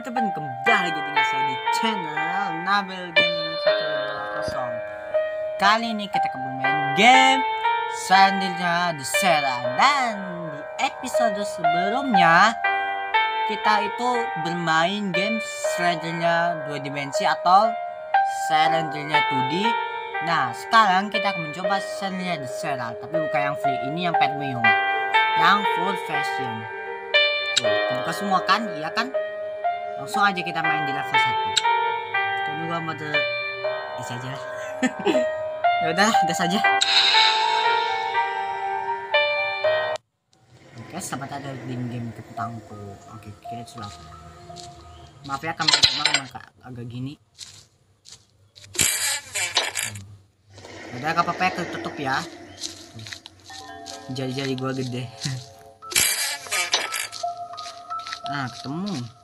teman kembali lagi dengan saya di channel Nabel Gaming 120 Kali ini kita akan bermain game Selanjutnya The Sera Dan di episode sebelumnya Kita itu bermain game selanjutnya dua dimensi atau selanjutnya 2D Nah sekarang kita akan mencoba selanjutnya The Sera Tapi bukan yang free, ini yang premium Yang full version. Tuh, semua kan? Iya kan? Langsung aja kita main di level 1 kedua mode isi aja lah. Ya udah gas aja. Oke selamat ada di game kentangku oke kita sulap maaf ya kamera memang emang agak gini. Hmm. udah gak apa-apa ya ketutup ya. Jadi-jadi gua gede. Nah ketemu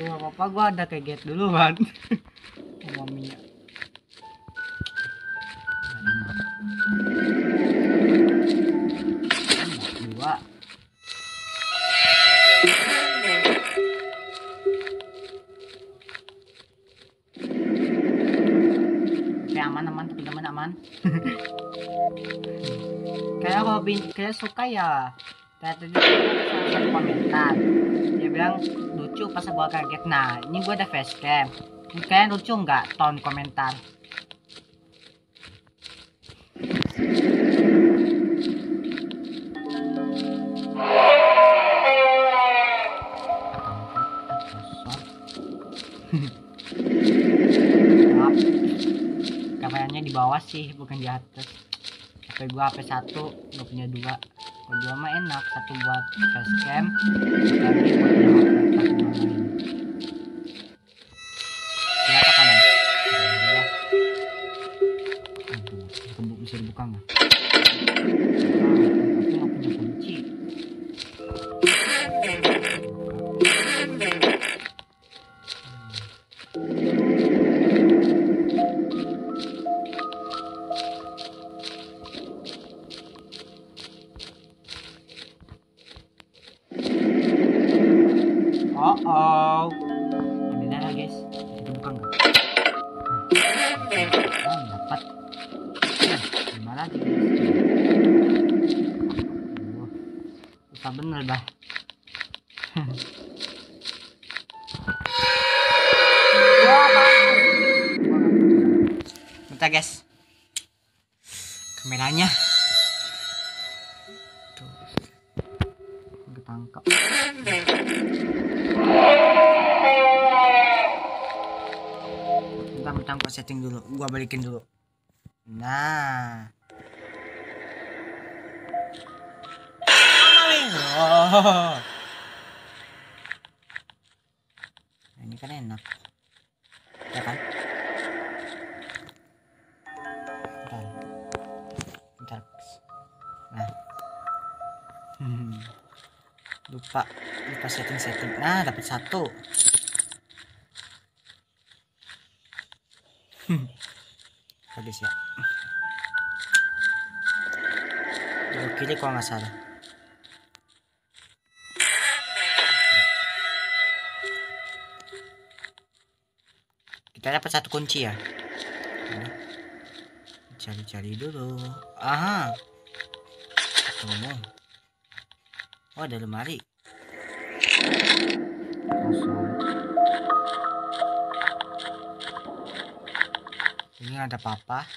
Gak apa-apa gua ada kaget dulu kan Maminya Dua Oke aman aman teman-teman aman. Kayak kalau kayak suka ya saya tadi kan salah satu komentar dia bilang lucu pas sebuah kaget. Nah ini gue ada facecam. Ini kalian lucu nggak tahun komentar? Kameranya di bawah sih, bukan di atas. HP gue HP 1, gak punya 2. Gua mah enak, satu buat facecam, satu lagi buat yang lain. Wah, apaan? Bentar guys. Kameranya. Ketangkap. Bentar-bentar gua setting dulu, gua balikin dulu. Nah. Nah, ini kan enak. Ya kan? Bentar. Bentar. Nah. Hmm. Lupa, lupa setting-setting. Nah, dapat satu. habis ya belok kiri kalau nggak salah kita dapat satu kunci ya. Cari-cari dulu. Aha. Oh ada lemari. Ini ada papa.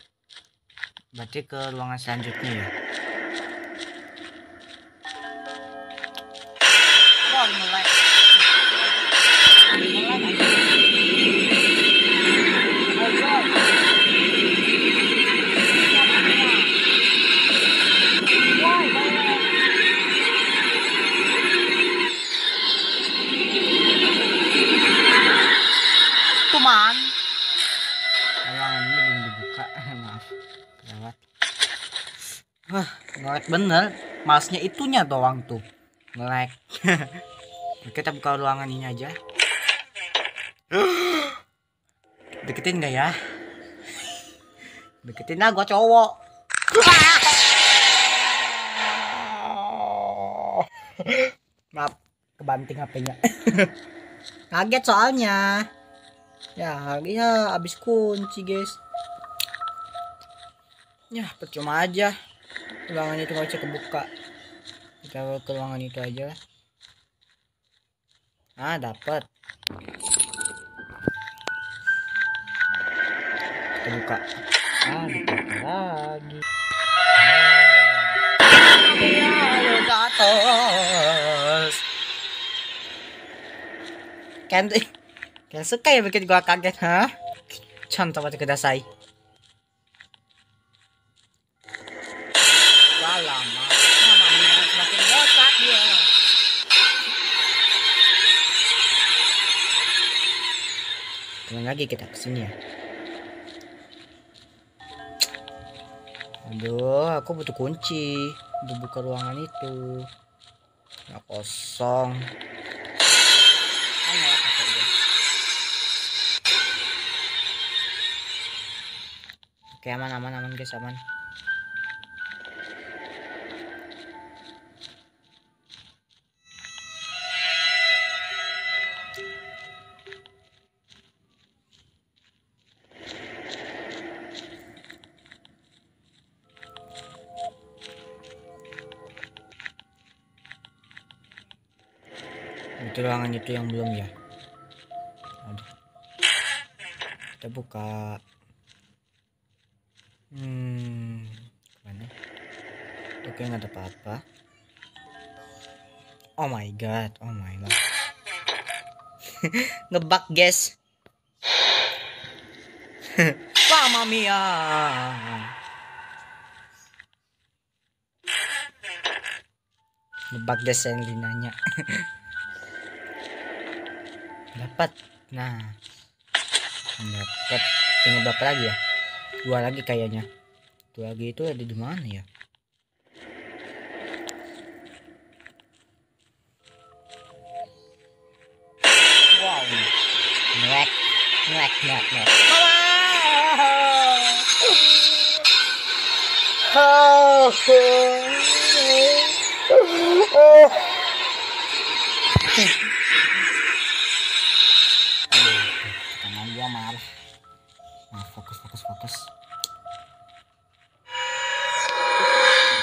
Berarti ke ruangan selanjutnya ya ngelek bener mouse-nya itunya doang tuh ngelek kita buka ruangan ini aja deketin gak ya deketin lah gua cowok Maaf, kebanting HP-nya. Kaget soalnya. Ya, ya habis kunci, guys. Ya, percuma aja. Ruangan itu bisa kebuka. Kita ke ruangan itu aja lah. Ah, dapat. Kita buka. Ah, dibuka lagi. Atas. Kan kan suka ya bikin gua kaget, ha? Contoh mati kudasai. Lama, namanya semakin botak dia. Lagi kita ke sini ya. Aduh, aku butuh kunci untuk buka ruangan itu. Ya kosong. Oke, aman, aman, aman, guys, aman. Itu ruangan itu yang belum ya? Ada kita buka. Hmm mana? Oke nggak ada apa-apa. Oh my god oh my god. Ngebug guys. Mamma mia. Ngebug guys yang linanya dapat. Nah. Dapat tinggal berapa lagi ya? Dua lagi kayaknya. Dua lagi itu ada di mana ya? Wow. Melek melek melek melek Aduh, fokus.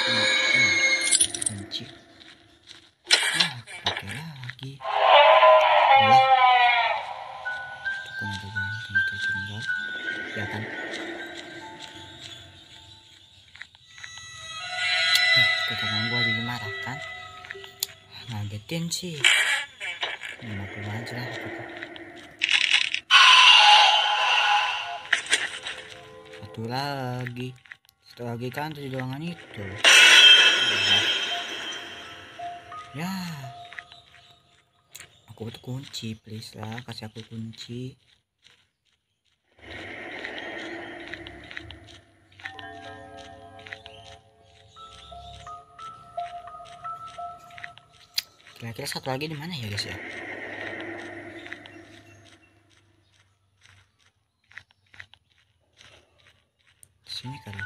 Hmm, hmm, Kunci. Nah, pakai lagi. Udah. Ya kan? Nah, itu tangan gua jadi marah kan? Ngagetin sih. Nah, aku aja lah. Satu lagi. Satu lagi kan di ruangan itu. Ya. Aku butuh kunci please lah. Kasih aku kunci. Kira-kira satu lagi di mana ya guys ya sini kali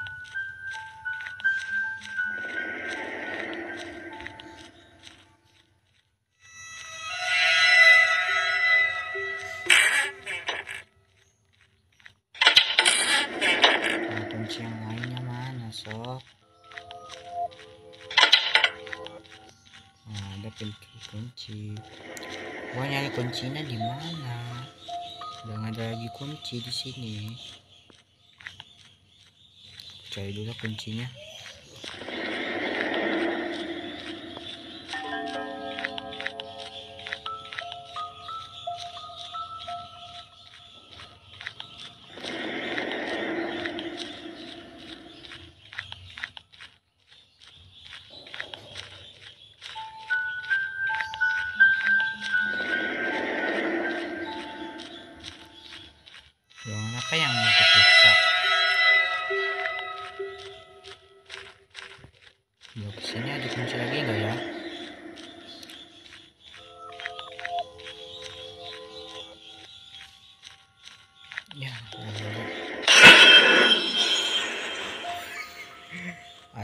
Nah, kunci yang lainnya mana sob? Nah, ada pintu kunci. Gua nyari kuncinya di mana? Udah ada lagi kunci di sini cari dulu kuncinya ruangan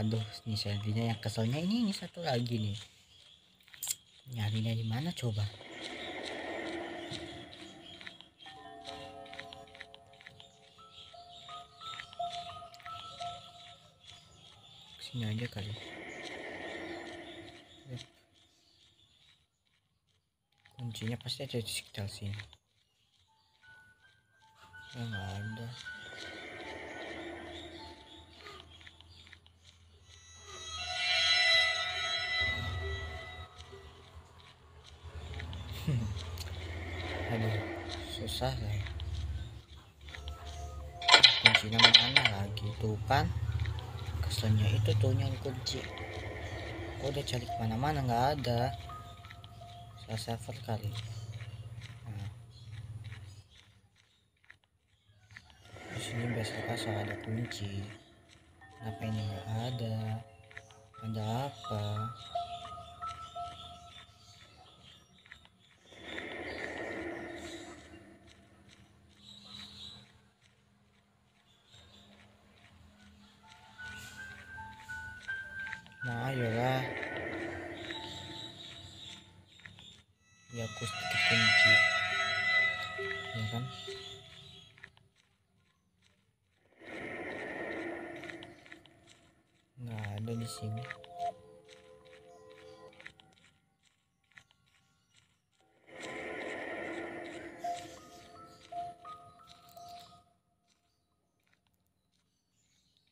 Aduh, ini Sandinya yang keselnya ini ini satu lagi nih. Nyarinya di mana coba? Sini aja kali. Kuncinya pasti ada di sekitar sini. Susah saya kuncinya mana lagi? Tuh kan? Keselnya itu tuh nyari kunci. Kok udah cari ke mana-mana? Nggak ada. Salah server kali. Nah. di sini biasa kasar ada kunci. Kenapa ini nggak ada? Ada apa aku sedikit kunci. Ya kan? Nggak ada di sini.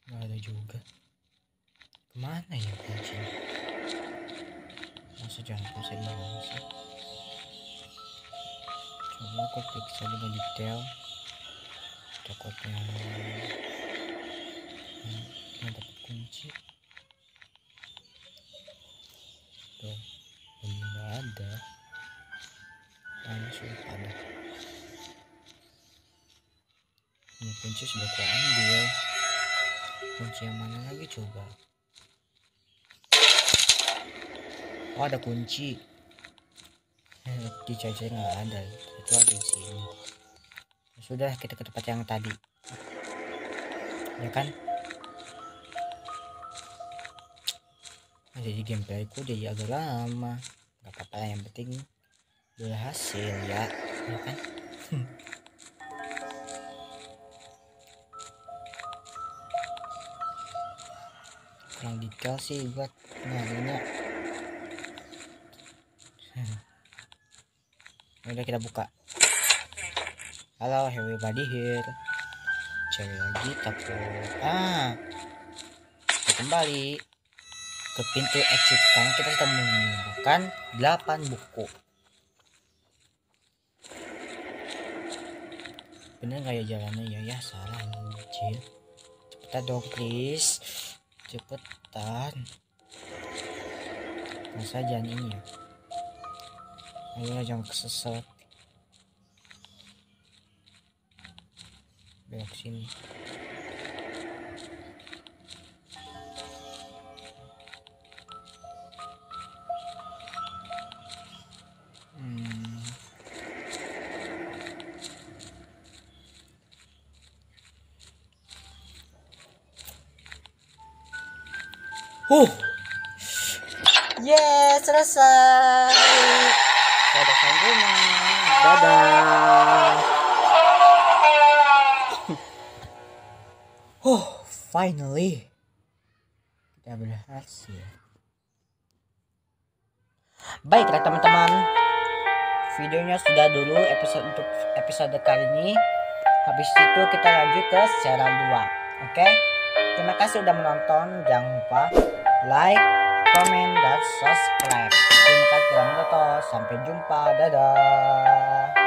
Nggak ada juga ke mana ya kunci masa jangan bisa hilang sih coba aku periksa dengan detail. Takutnya hmm, dapat kunci. Tuh nggak ada. Langsung ada. Ini kunci sudah aku ambil. Kunci yang mana lagi coba? Oh ada kunci di caca nggak ada. Itu ada di sini. Sudah kita ke tempat yang tadi. Ya kan? Nah, jadi gameplayku jadi agak lama. Nggak apa-apa yang penting berhasil ya. Ya kan? Kurang detail sih buat nyarinya udah kita buka. Halo everybody here. Cari lagi tapi ah kita kembali ke pintu exit. Sekarang kita sudah menemukan 8 buku. Bener nggak ya jalannya? Ya ya salah anjir. Cepetan dong please. Cepetan. Masa jangan ini ya ayo jangan kesesat belok sini hmm. Huh. Yes, selesai. Dadah sambungan. Dadah. oh, finally. Kita berhasil. Baiklah teman-teman. Videonya sudah dulu episode untuk episode kali ini. Habis itu kita lanjut ke secara 2. Oke? Terima kasih udah menonton. Jangan lupa like, comment, dan subscribe. Terima kasih telah menonton. Sampai jumpa. Dadah.